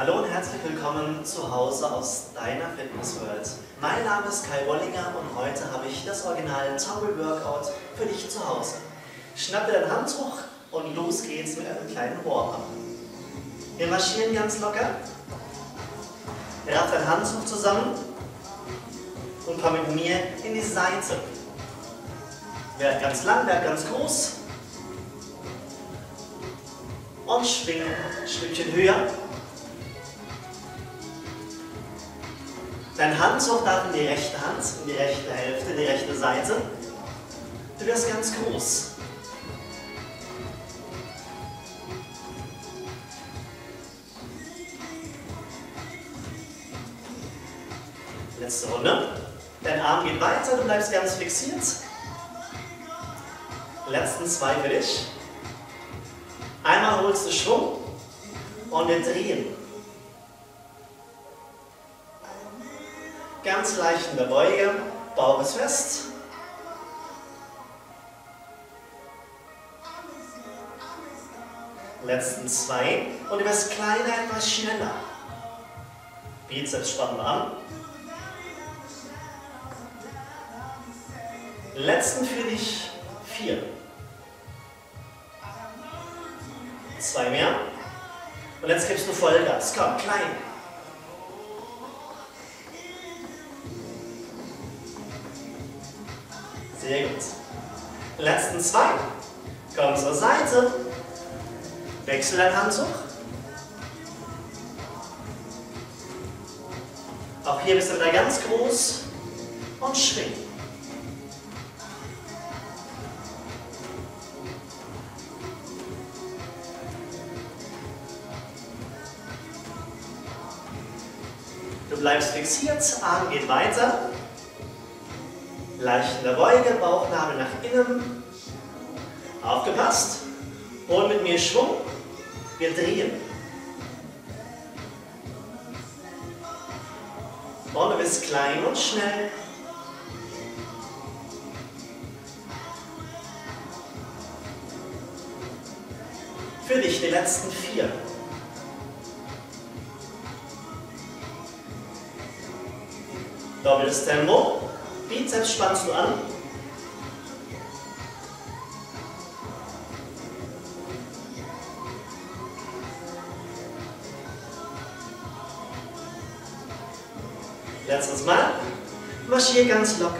Hallo und herzlich willkommen zu Hause aus deiner Fitness World. Mein Name ist Kai Wollinger und heute habe ich das Original Tumble Workout für dich zu Hause. Schnapp dir dein Handtuch und los geht's mit einem kleinen Warm-up. Wir marschieren ganz locker. Raff dein Handtuch zusammen und komm mit mir in die Seite. Werd ganz lang, werd ganz groß. Und schwing ein Stückchen höher. Dein Handtuch darf in die rechte Hand, in die rechte Hälfte, in die rechte Seite. Du wirst ganz groß. Letzte Runde. Dein Arm geht weiter, du bleibst ganz fixiert. Letzten zwei für dich. Einmal holst du Schwung und wir drehen. Ganz leicht in der Beuge, Bauch ist fest. Letzten zwei und du wirst kleiner, etwas schneller. Bizeps spannen an. Letzten für dich vier. Zwei mehr. Und jetzt gibst du Vollgas. Komm, klein. Sehr gut. Letzten zwei. Komm zur Seite. Wechsel dein Handtuch. Auch hier bist du wieder ganz groß und schwing. Du bleibst fixiert, Arm geht weiter. Leicht in der Beuge, Bauchnabel nach innen. Aufgepasst. Hol mit mir Schwung. Wir drehen. Und du bist klein und schnell. Für dich die letzten vier. Doppeltes Tempo. Bizeps spannst du an. Letztes Mal. Marschier ganz locker.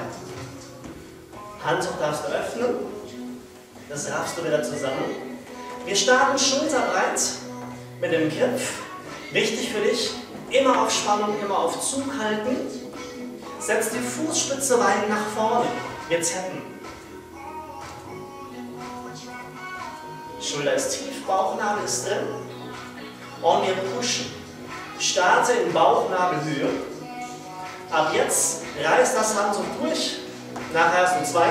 Handtuch darfst du öffnen. Das raffst du wieder zusammen. Wir starten schulterbreit mit dem Griff. Wichtig für dich, immer auf Spannung, immer auf Zug halten. Setz die Fußspitze weit nach vorne. Wir zappen. Schulter ist tief, Bauchnabel ist drin. Und wir pushen. Starte in Bauchnabelhöhe. Ab jetzt reiß das Handtuch durch. Nachher hast du zwei.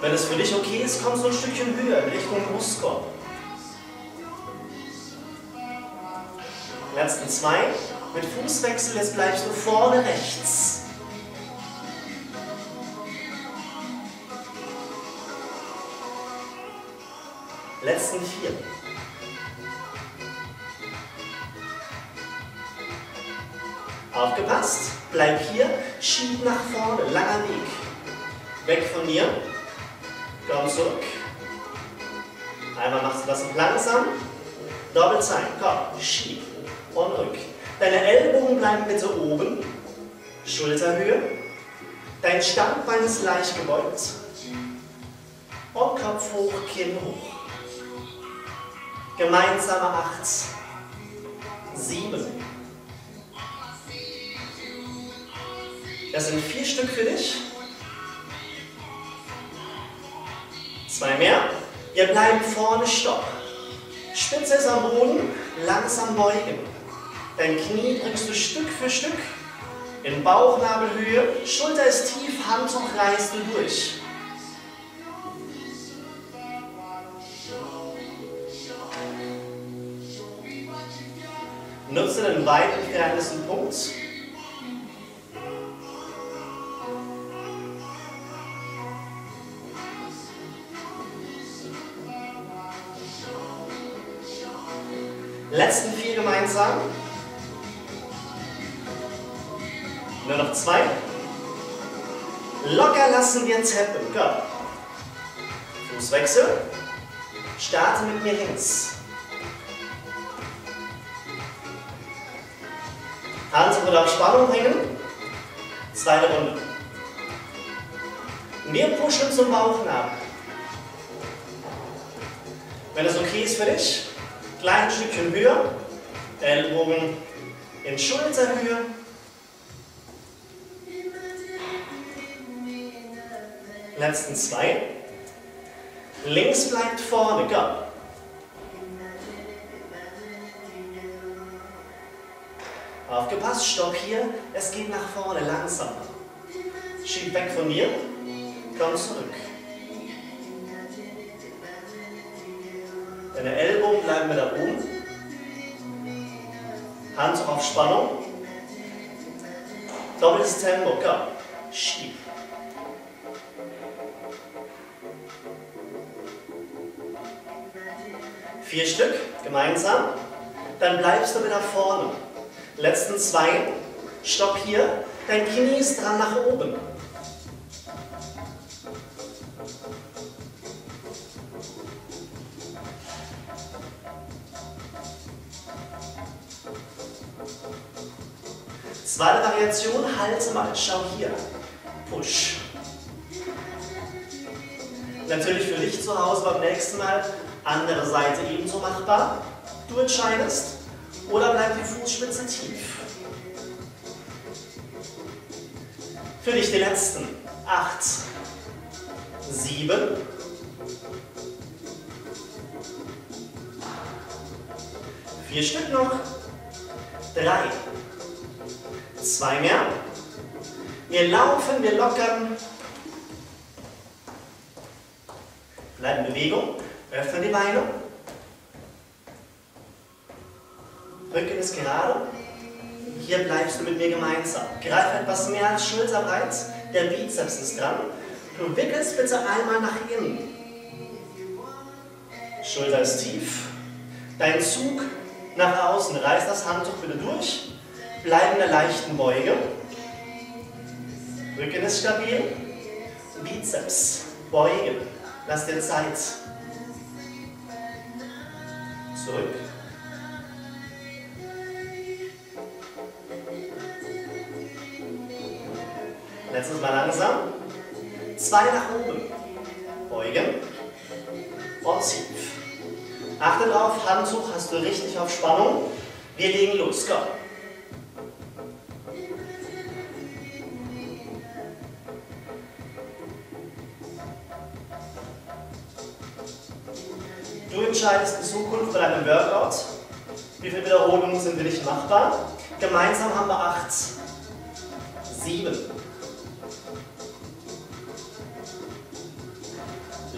Wenn es für dich okay ist, kommst du ein Stückchen höher in Richtung Brustkorb. Letzten zwei. Mit Fußwechsel, jetzt bleibst du vorne rechts. Letzten vier. Aufgepasst, bleib hier, schieb nach vorne, langer Weg. Weg von mir, komm zurück. Einmal machst du das langsam, Doppelzeit, komm, schieb und rück. Deine Ellbogen bleiben bitte oben, Schulterhöhe. Dein Standbein ist leicht gebeugt. Und Kopf hoch, Kinn hoch. Gemeinsame acht, sieben. Das sind vier Stück für dich. Zwei mehr. Wir bleiben vorne, stopp. Spitze ist am Boden, langsam beugen. Dein Knie drückst du Stück für Stück in Bauchnabelhöhe. Schulter ist tief, Handtuch reißt du durch. Nutze den weit entferntesten Punkt. Lassen wir tappen. Go. Fußwechsel. Starte mit mir links. Hand oder auf Spannung hängen. Zweite Runde. Wir pushen zum Bauchnabel. Wenn es okay ist für dich, gleich ein Stückchen höher. Ellbogen in Schulterhöhe. Letzten zwei. Links bleibt vorne, go. Aufgepasst, stopp hier. Es geht nach vorne, langsam. Schieb weg von mir. Komm zurück. Deine Ellbogen bleiben wir da oben. Hand auf Spannung. Doppeltes Tempo, komm. Schieb. Vier Stück, gemeinsam. Dann bleibst du wieder vorne. Letzten zwei. Stopp hier. Dein Knie ist dran nach oben. Zweite Variation, halte mal, schau hier. Push. Natürlich für dich zu Hause beim nächsten Mal andere Seite ebenso machbar. Du entscheidest. Oder bleibt die Fußspitze tief? Für dich die letzten. Acht, sieben, vier Stück noch, drei, zwei mehr. Wir laufen, wir lockern. Bleiben Bewegung, öffnen die Beine. Rücken ist gerade. Hier bleibst du mit mir gemeinsam. Greif etwas mehr als schulterbreit. Der Bizeps ist dran. Du wickelst bitte einmal nach innen. Schulter ist tief. Dein Zug nach außen. Reiß das Handtuch bitte durch. Bleib in der leichten Beuge. Rücken ist stabil. Bizeps. Beugen. Lass dir Zeit. Zurück. Letztes Mal langsam. Zwei nach oben. Beugen. Und tief. Achte drauf, Handtuch hast du richtig auf Spannung. Wir legen los. Go. Bei deinem Workout, wie viele Wiederholungen sind für dich machbar. Gemeinsam haben wir acht, sieben,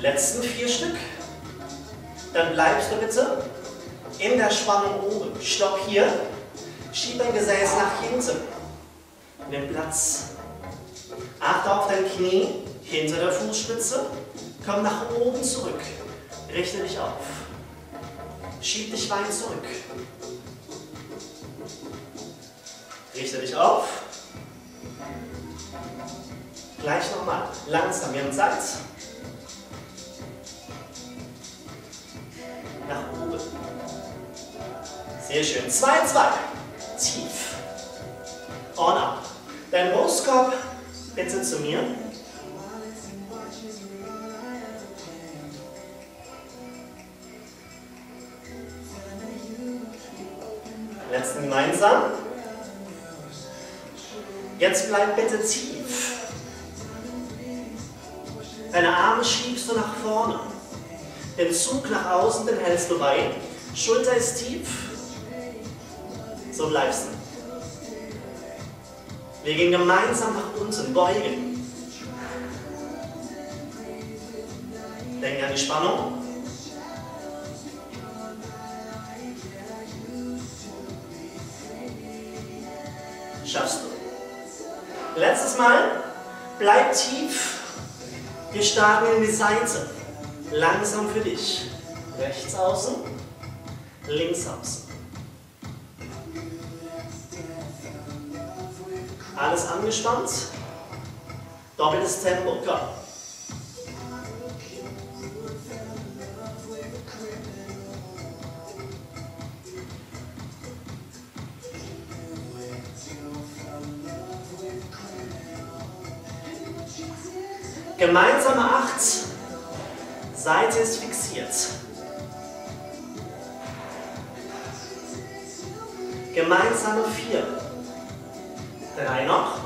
letzten vier Stück. Dann bleibst du bitte in der Spannung oben. Stopp hier. Schieb dein Gesäß nach hinten. Nimm Platz. Achte auf dein Knie hinter der Fußspitze. Komm nach oben zurück. Richte dich auf. Schieb dich weit zurück. Richte dich auf. Gleich nochmal. Langsam, wir haben Zeit. nach oben. Sehr schön. Zwei, zwei. Tief. On up. Dein Brustkorb bitte zu mir. Gemeinsam. Jetzt bleib bitte tief. Deine Arme schiebst du nach vorne. Den Zug nach außen, den hältst du bei. Schulter ist tief. So bleibst du. Wir gehen gemeinsam nach unten, beugen. Denk an die Spannung. Letztes Mal. Bleib tief. Wir starten in die Seite. Langsam für dich. Rechts außen, links außen. Alles angespannt. Doppeltes Tempo, Go. Gemeinsame acht. Seite ist fixiert. Gemeinsame vier. Drei noch.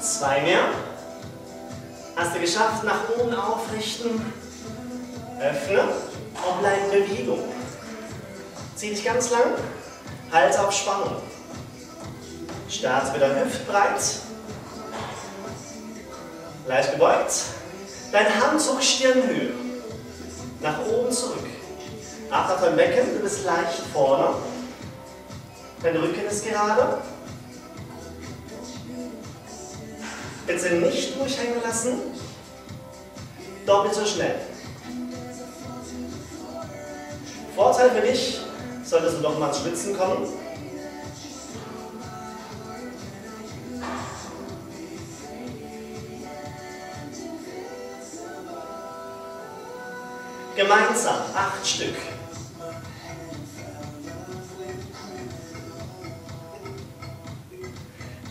Zwei mehr. Hast du geschafft, nach oben aufrichten. Öffne und bleib in Bewegung. Zieh dich ganz lang. Halt auf Spannung. Start wieder hüftbreit. Leicht gebeugt. Dein Handzug Stirnhöhe. Nach oben zurück. Achter vom Becken, du bist leicht vorne. Dein Rücken ist gerade. Bitte nicht durchhängen lassen. Doppelt so schnell. Vorteil für dich, solltest du doch mal ins Schwitzen kommen. Acht Stück.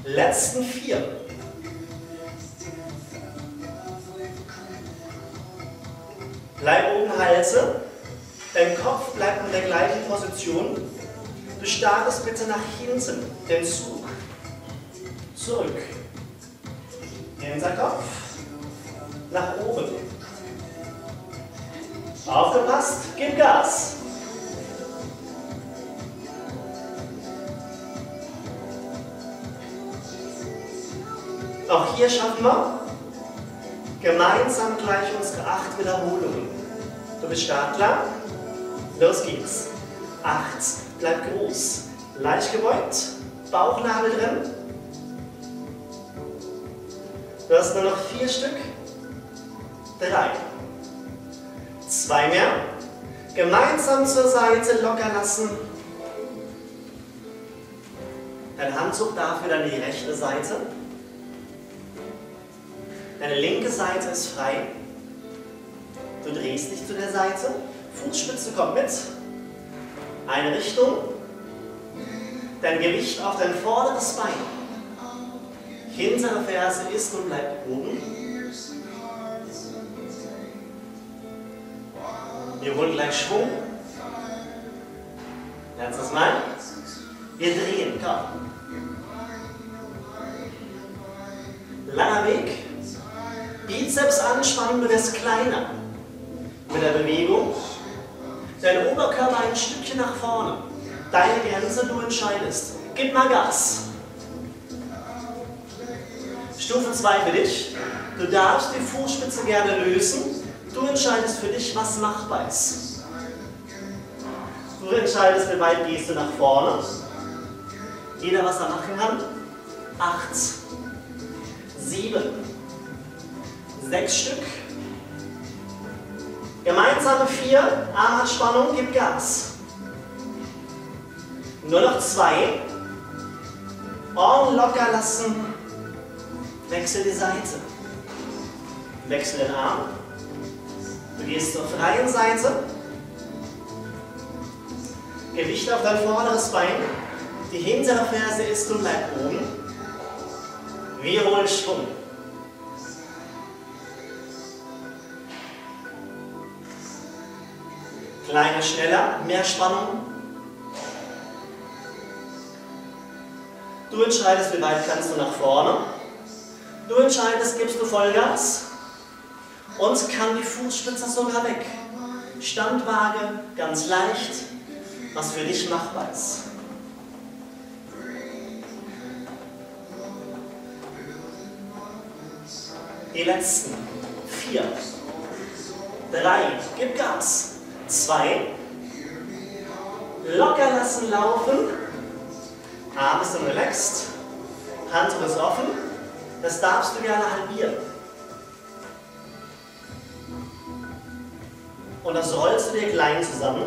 Letzten vier. Bleib oben Halse. Dein Kopf bleibt in der gleichen Position. Du startest bitte nach hinten, den Zug. Zurück. Hinterkopf. Nach oben. Aufgepasst, gib Gas. Auch hier schaffen wir gemeinsam gleich unsere acht Wiederholungen. Du bist startklar? Los geht's. Acht. Bleib groß. Leicht gebeugt. Bauchnabel drin. Du hast nur noch vier Stück. Drei. Zwei mehr. Gemeinsam zur Seite locker lassen. Dein Handzug dafür dann die rechte Seite. Deine linke Seite ist frei. Du drehst dich zu der Seite. Fußspitze kommt mit. Eine Richtung. Dein Gewicht auf dein vorderes Bein. Hintere Ferse ist und bleibt oben. Wir holen gleich Schwung. Letztes Mal. Wir drehen, komm. Langer Weg. Bizeps anspannen, du wirst kleiner. Mit der Bewegung. Dein Oberkörper ein Stückchen nach vorne. Deine Grenze, du entscheidest. Gib mal Gas. Stufe 2 für dich. Du darfst die Fußspitze gerne lösen. Du entscheidest für dich, was machbar ist. Du entscheidest, wie weit gehst du nach vorne. Jeder, was er machen kann. Acht, sieben, sechs Stück. Gemeinsame vier, Armhandspannung, gib Gas. Nur noch zwei. Ohren locker lassen. Wechsel die Seite. Wechsel den Arm. Du gehst zur freien Seite. Gewicht auf dein vorderes Bein. Die hintere Ferse ist und bleibt oben. Wir holen Schwung. Kleiner, schneller, mehr Spannung. Du entscheidest, wie weit kannst du nach vorne. Du entscheidest, gibst du Vollgas und kann die Fußspitze sogar weg. Standwaage, ganz leicht, was für dich machbar ist. Die letzten vier, drei, gib Gas, zwei, locker lassen laufen, Arm ist relaxed, Handtuch ist offen, das darfst du gerne halbieren. Und das rollst du dir klein zusammen.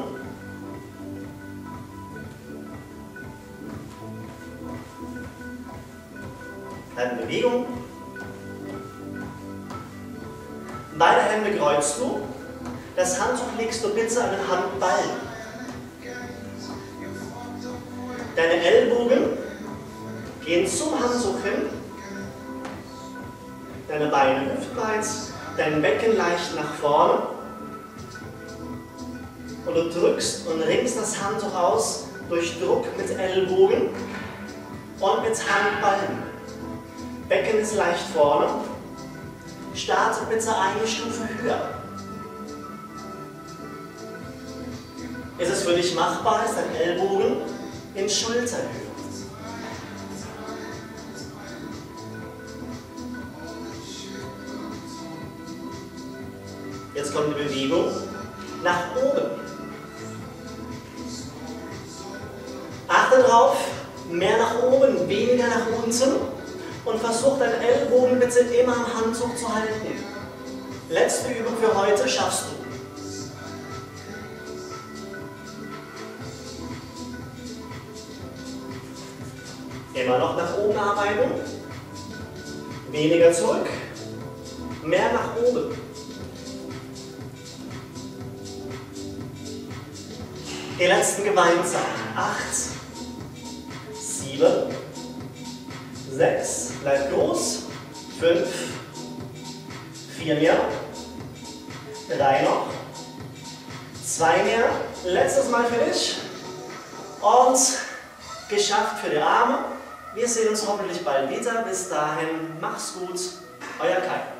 Bleib in Bewegung. Beide Hände kreuzt du. Das Handtuch legst du bitte an den Handballen. Deine Ellbogen gehen zum Handtuch hin. Deine Beine hüftbreit, dein Becken leicht nach vorne. Und du drückst und ringst das Handtuch aus durch Druck mit Ellbogen und mit Handballen. Becken ist leicht vorne. Starte bitte eine Stufe höher. Ist es für dich machbar? Ist dein Ellbogen in Schulterhöhe? Jetzt kommt die Bewegung nach oben. Achte darauf, mehr nach oben, weniger nach unten und versuch deinen Ellbogen bitte immer am Handzug zu halten. Letzte Übung für heute schaffst du. Immer noch nach oben arbeiten. Weniger zurück. Mehr nach oben. Die letzten gemeinsam. Acht, sieben, sechs, bleib groß, fünf, vier mehr, drei noch, zwei mehr, letztes Mal für dich. Und geschafft für die Arme. Wir sehen uns hoffentlich bald wieder. Bis dahin, mach's gut, euer Kai.